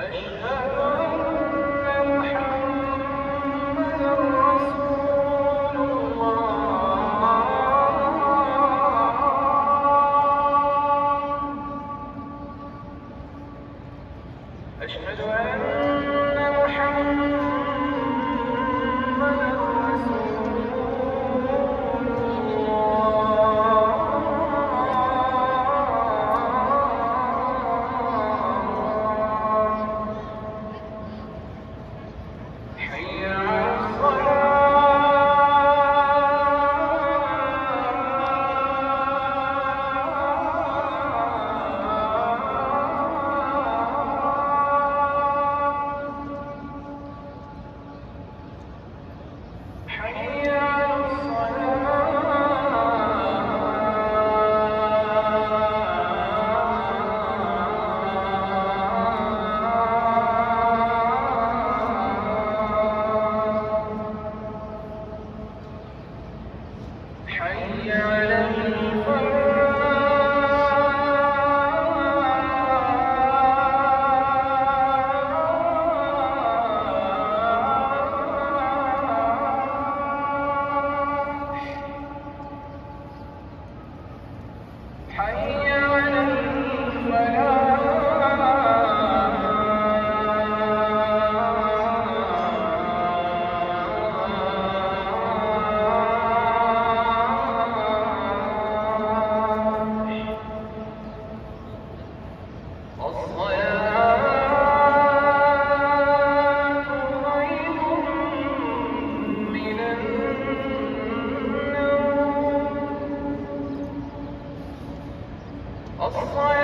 First. الصلاة Offline.